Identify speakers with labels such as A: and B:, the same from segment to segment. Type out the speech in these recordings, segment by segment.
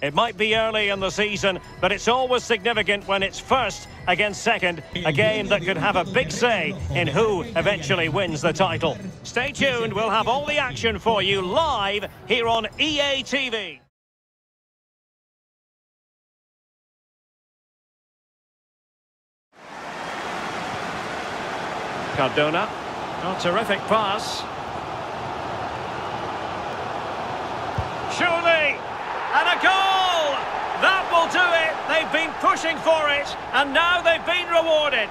A: It might be early in the season, but it's always significant when it's first against second, a game that could have a big say in who eventually wins the title. Stay tuned, we'll have all the action for you live here on EA TV. Cardona. Oh, terrific pass. Surely! And a goal! That will do it! They've been pushing for it, and now they've been rewarded.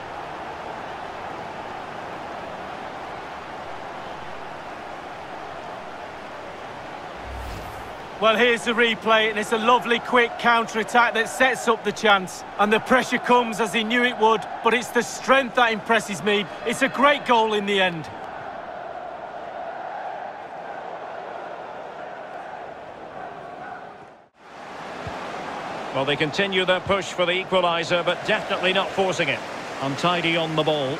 B: Well, here's the replay, and it's a lovely, quick counter-attack that sets up the chance. And the pressure comes as he knew it would, but it's the strength that impresses me. It's a great goal in the end.
A: Well, they continue their push for the equaliser, but definitely not forcing it. Untidy on the ball.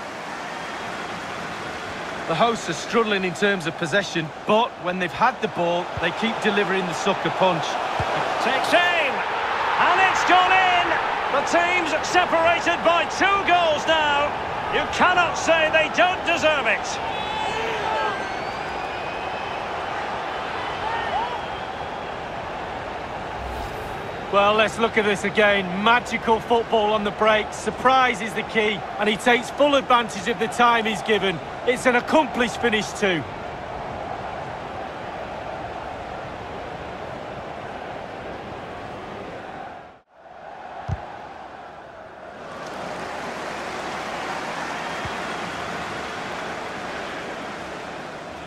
B: The hosts are struggling in terms of possession, but when they've had the ball, they keep delivering the sucker punch.
A: Takes aim, and it's gone in! The team's separated by two goals now. You cannot say they don't deserve it.
B: Well, let's look at this again. Magical football on the break. Surprise is the key, and he takes full advantage of the time he's given. It's an accomplished finish too.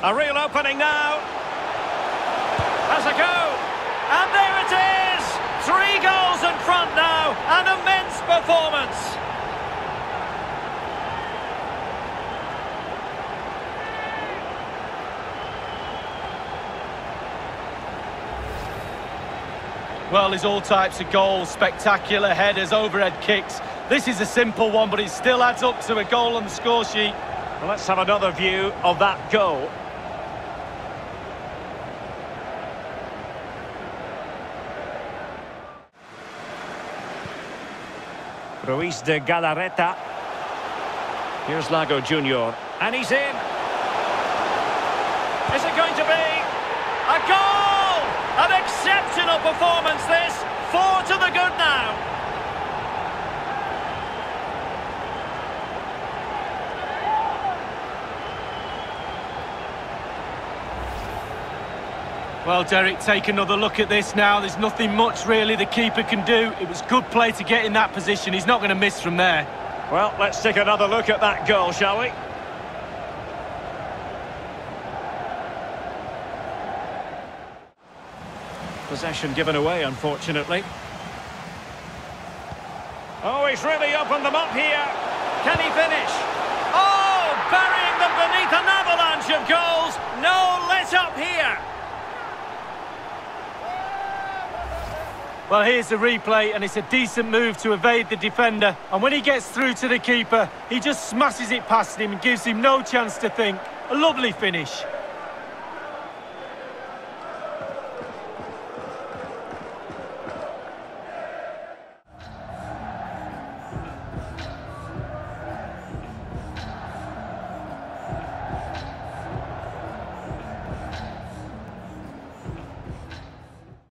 A: A real opening now. Has a go. And there it is! Three goals in front now, an immense performance.
B: Well, there's all types of goals, spectacular headers, overhead kicks. This is a simple one, but it still adds up to a goal on the score sheet.
A: Well, let's have another view of that goal. Ruiz de Galarreta. Here's Lago Junior. And he's in. Is it going to be? A goal! An exceptional performance this. Four to the good now.
B: Well, Derek, take another look at this now. There's nothing much, really, the keeper can do. It was good play to get in that position. He's not going to miss from there.
A: Well, let's take another look at that goal, shall we? Possession given away, unfortunately. Oh, he's really opened them up here. Can he finish? Oh, burying them beneath an avalanche of goals. No let up here.
B: Well, here's the replay, and it's a decent move to evade the defender. And when he gets through to the keeper, he just smashes it past him and gives him no chance to think. A lovely finish.